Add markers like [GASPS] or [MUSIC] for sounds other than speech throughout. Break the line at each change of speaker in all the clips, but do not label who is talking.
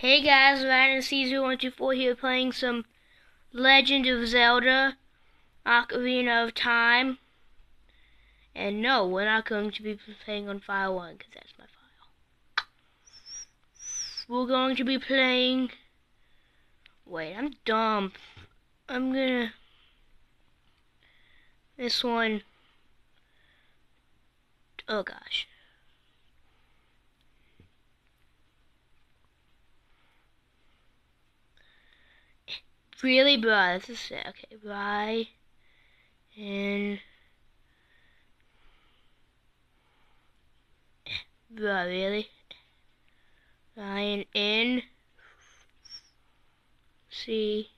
Hey guys, Ryan C0124 here playing some Legend of Zelda Ocarina of Time. And no, we're not going to be playing on file 1 because that's my file. We're going to be playing... Wait, I'm dumb. I'm gonna... This one... Oh gosh. Really, bro? This is okay. Right and bro, really? Ryan in C.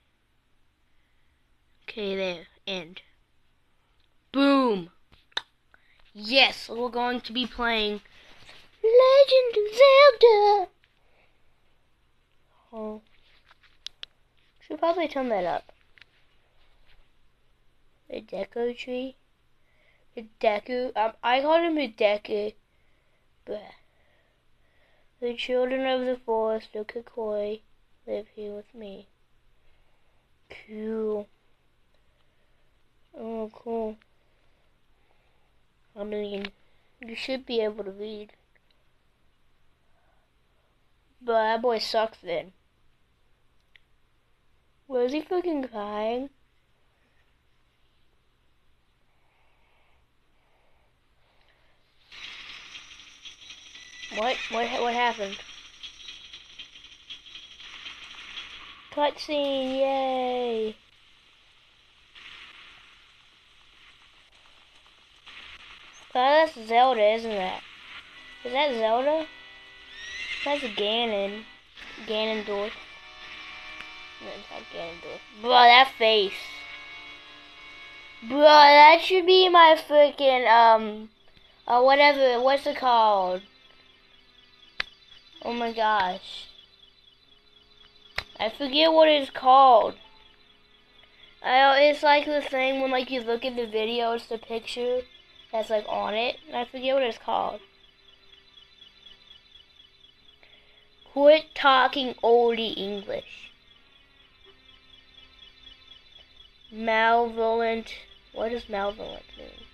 Okay, there. End. Boom. Yes, we're going to be playing Legend of Zelda. Oh. Should probably turn that up. The Deku tree. The Deku. Um, I call him a Deku. But the children of the forest, the Kokiri, live here with me. Cool. Oh, cool. I mean, you should be able to read. But that boy sucks then. Was he fucking crying? What? What? What happened? Cutscene! Yay! That's Zelda, isn't that? Is that Zelda? That's Ganon. Ganondorf. Bro, that face. Bro, that should be my freaking, um, uh, whatever, what's it called? Oh my gosh. I forget what it's called. I, it's like the thing when, like, you look at the video, it's the picture that's, like, on it. I forget what it's called. Quit talking oldie English. Malevolent. What does malvolent mean?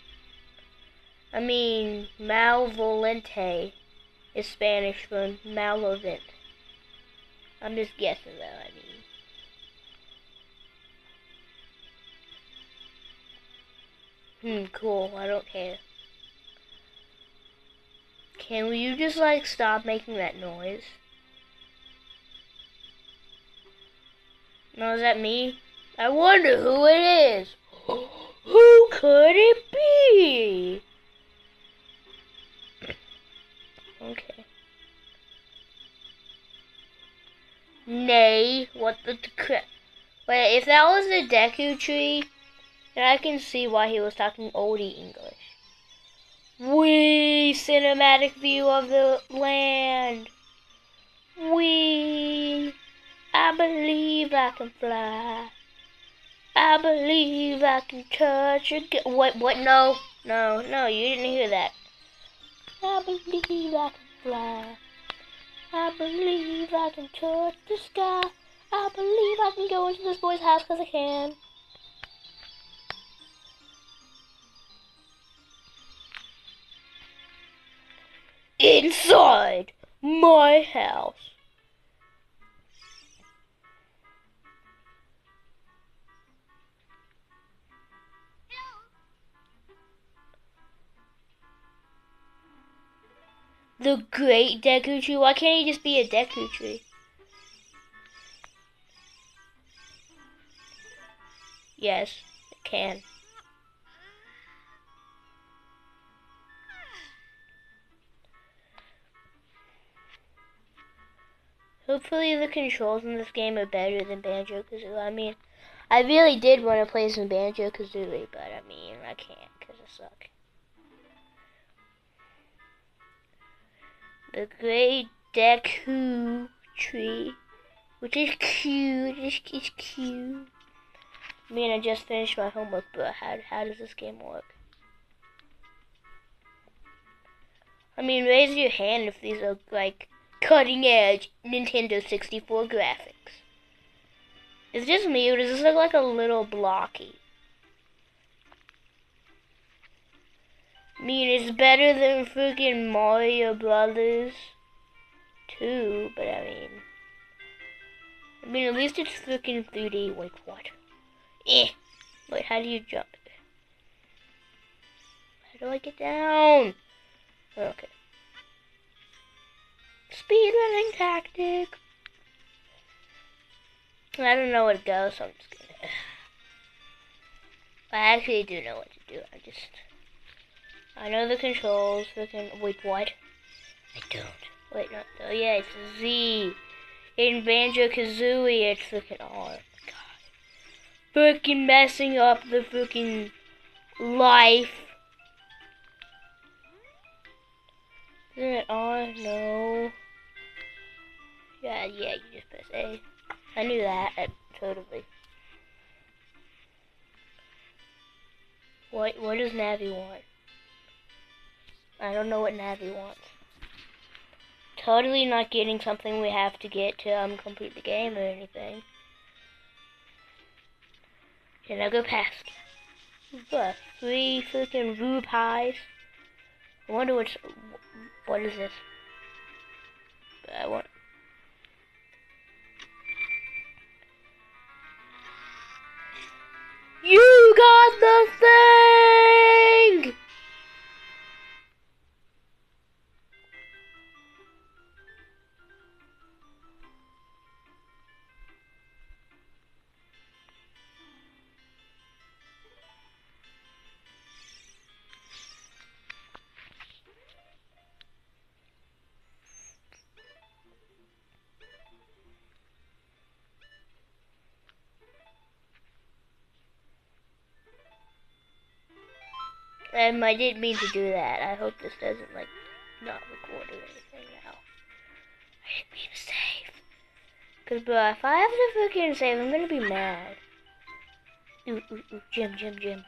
I mean, malvolente is Spanish for malevolent. I'm just guessing though, I mean. Hmm, cool, I don't care. Can you just like stop making that noise? No, is that me? I wonder who it is. [GASPS] who could it be? okay. Nay, what the crap? Wait, if that was the Deku tree, then I can see why he was talking oldie English. Wee cinematic view of the land. Wee, I believe I can fly. I believe I can touch a What, what, no, no, no, you didn't hear that. I believe I can fly. I believe I can touch the sky. I believe I can go into this boy's house because I can. Inside my house. The great Deku Tree? Why can't he just be a Deku Tree? Yes, it can. Hopefully the controls in this game are better than Banjo-Kazooie. I mean, I really did want to play some Banjo-Kazooie, but I mean, I can't because I suck. The great Deku tree, which is cute. It's, it's cute. I mean, I just finished my homework, but how, how does this game work? I mean, raise your hand if these are, like, cutting edge Nintendo 64 graphics. Is this me or does this look like a little blocky? I mean, it's better than freaking Mario Brothers 2, but I mean... I mean, at least it's freaking 3D. Wait, what? Eh. Wait, how do you jump? How do I get down? Okay. Speed running tactic. I don't know where to go, so I'm just gonna. [SIGHS] I actually do know what to do. I just. I know the controls. The can. Wait, what? I don't. Wait, not. Oh, yeah, it's Z. In Banjo Kazooie, it's freaking. Oh, my God. Freaking messing up the freaking life. Isn't it on? No. Yeah, yeah, you just press A. I knew that, uh, totally. What, what does Navi want? I don't know what Navi wants. Totally not getting something we have to get to um, complete the game or anything. Can I go past? What, three freaking Voo pies? I wonder what's, what is this? I want, You got the thing! Um, I didn't mean to do that. I hope this doesn't, like, not record or anything now. I didn't mean to save. Because, bro, if I have to freaking save, I'm gonna be mad. Ooh, ooh, ooh, Jim, Jim, Jim.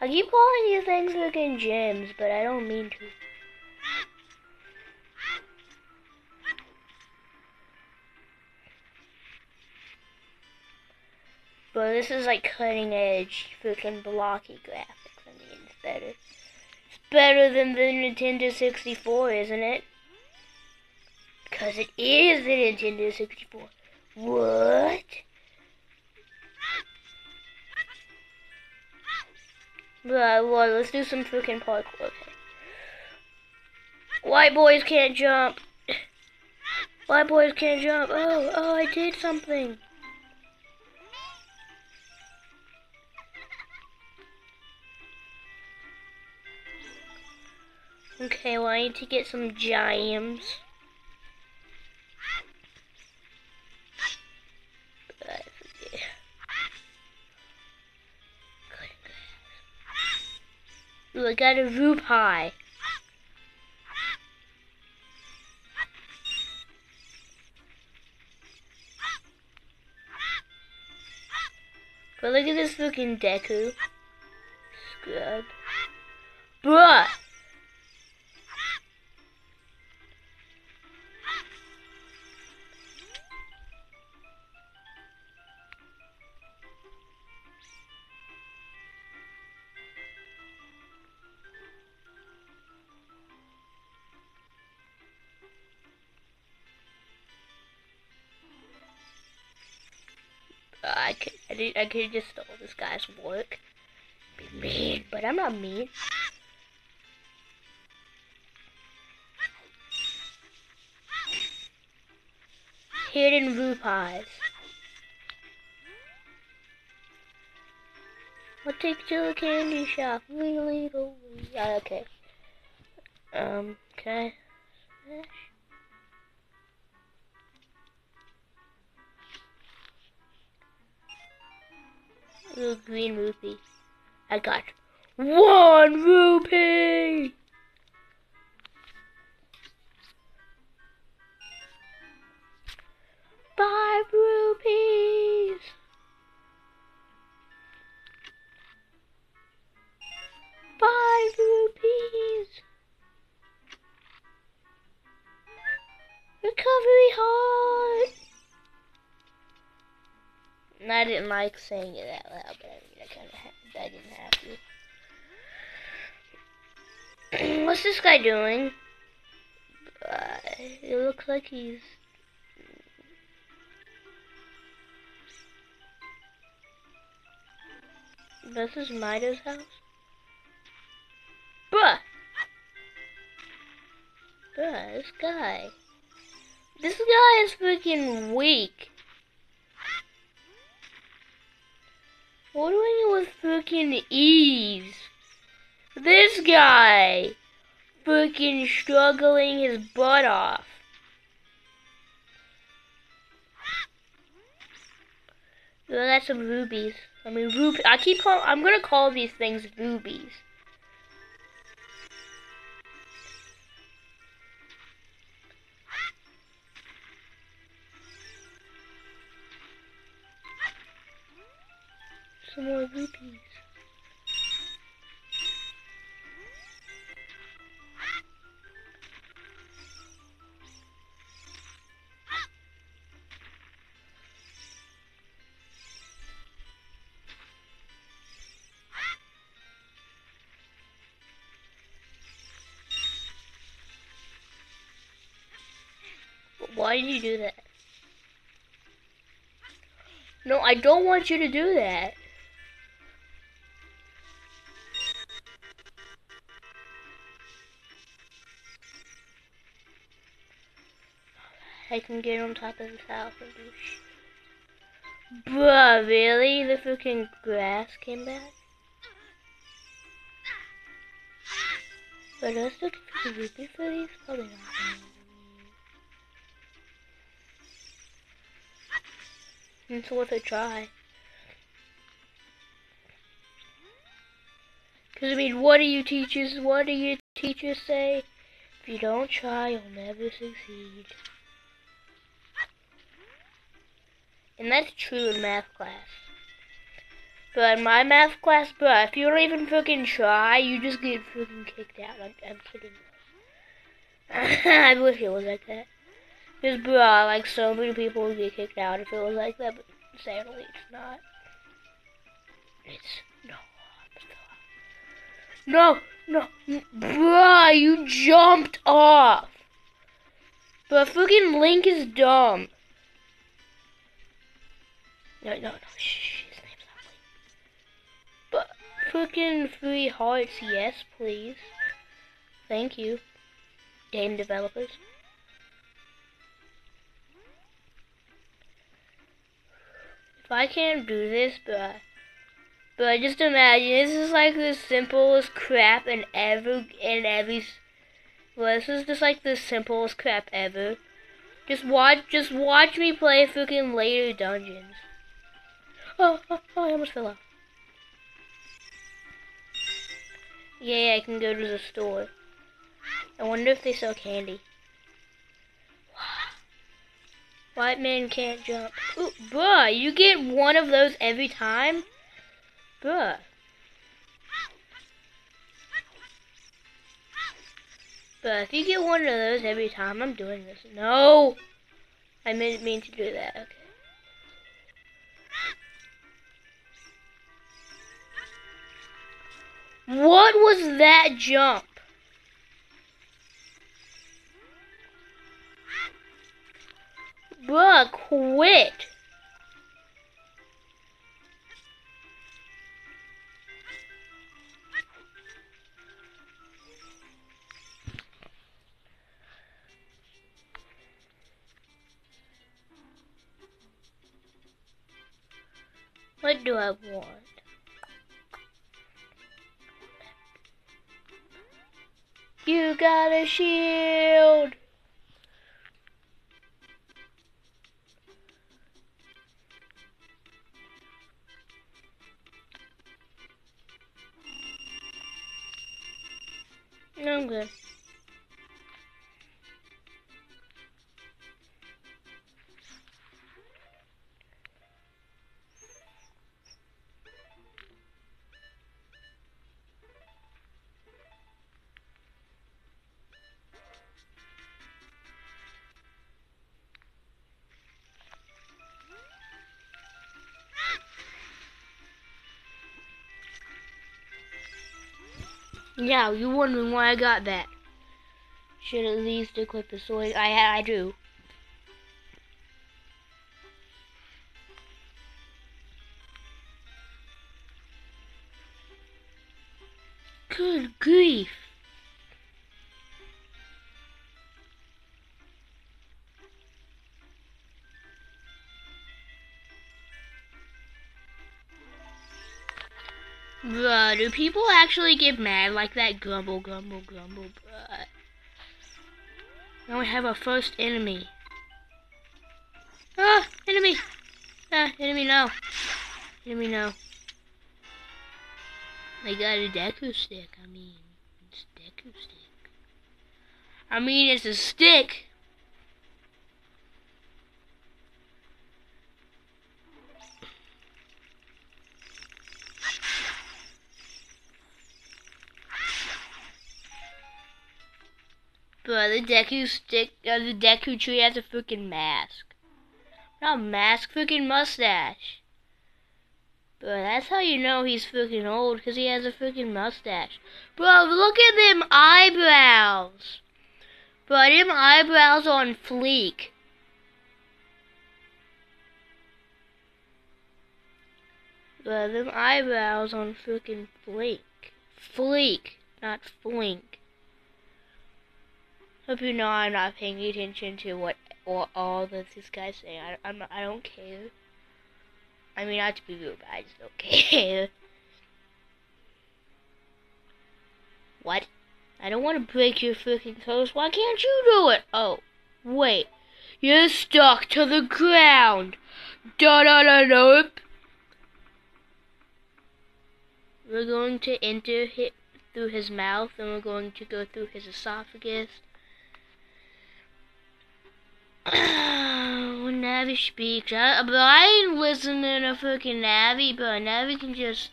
I keep calling these things freaking gems, but I don't mean to. But this is like cutting edge, freaking blocky graphics better. It's better than the Nintendo 64, isn't it? Because it is the Nintendo 64. What? Right, well, let's do some freaking parkour. Okay. White boys can't jump. White boys can't jump. Oh, oh, I did something. Okay, well I need to get some gems. Ooh, I got a Voo pie. But look at this looking Deku. Scrub. Bruh! I, could just stole this guy's work. Be mean, but I'm not mean. Hidden pies. I'll take to a candy shop. Really? Yeah, okay. Um, okay. Smash. Little green rupee. I got one rupee! Like saying it out loud, but I mean, I kind of I didn't have to. [CLEARS THROAT] What's this guy doing? Uh, it looks like he's. This is Mido's house? Bruh! Bruh, this guy. This guy is freaking weak. What do I do with freaking ease? This guy! Freaking struggling his butt off. I got some rubies. I mean, ruby. I keep call. I'm gonna call these things rubies. Some more rupees. Why did you do that? No, I don't want you to do that. Get on top of his house. Bruh, really? The freaking grass came back? But I was looking for ruby for these? Probably not. It's worth a try. Cause I mean, what do you teachers, what do you teachers say? If you don't try, you'll never succeed. And that's true in math class. But in my math class, bro, if you don't even freaking try, you just get freaking kicked out. I'm, I'm kidding. I wish it was like that. Because, bro, like, so many people would get kicked out if it was like that, but sadly, it's not. It's no. No, no, bruh, you jumped off. But freaking Link is dumb. No, no, no, shh, his name's not But freaking three hearts, yes, please. Thank you, game developers. If I can't do this, but but just imagine this is like the simplest crap in ever in every. Well, this is just like the simplest crap ever. Just watch, just watch me play freaking later dungeons. Oh, oh, oh, I almost fell off. Yeah, I can go to the store. I wonder if they sell candy. White man can't jump. Ooh, bruh, you get one of those every time? Bruh. But if you get one of those every time, I'm doing this. No! I didn't mean to do that. Okay. What was that jump? Bruh, quit. What do I want? Got a shield! Yeah, you're wondering why I got that. Should at least equip the sword. I I do. Good grief. Bruh, do people actually get mad like that? Grumble, grumble, grumble, bruh. Now we have our first enemy. Ah, enemy! Ah, enemy no. Enemy no. They got a Deku stick. I mean, it's Deku stick. I mean, it's a stick. But the Deku stick, uh, the Deku tree has a freaking mask. Not mask, freaking mustache. But that's how you know he's freaking old, because he has a freaking mustache. Bro, look at them eyebrows. Bro, them eyebrows on fleek. Bro, them eyebrows on freaking fleek. Fleek, not flink. Hope you know I'm not paying attention to what all that this guy's saying. I, I'm I don't care. I mean, not to be rude, but I just don't [LAUGHS] care. What? I don't want to break your freaking toes. Why can't you do it? Oh, wait. You're stuck to the ground. Da da da nope. We're going to enter hit through his mouth, and we're going to go through his esophagus when Navi speaks, I, but I ain't listening to fucking Navi, but Navi can just.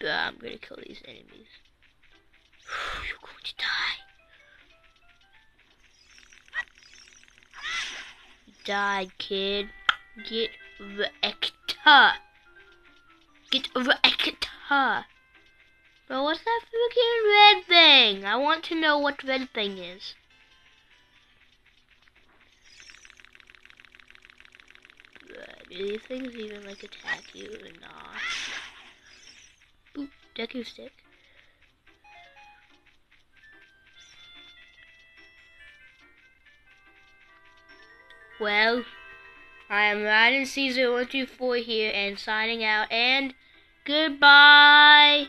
But I'm gonna kill these enemies. [SIGHS] You're going to die. Die, kid. Get wrecked. Get wrecked. But what's that freaking red thing? I want to know what red thing is. Do these things even like attack you or not? Boop, Deku stick. Well, I am RyanNC0124 here and signing out and goodbye.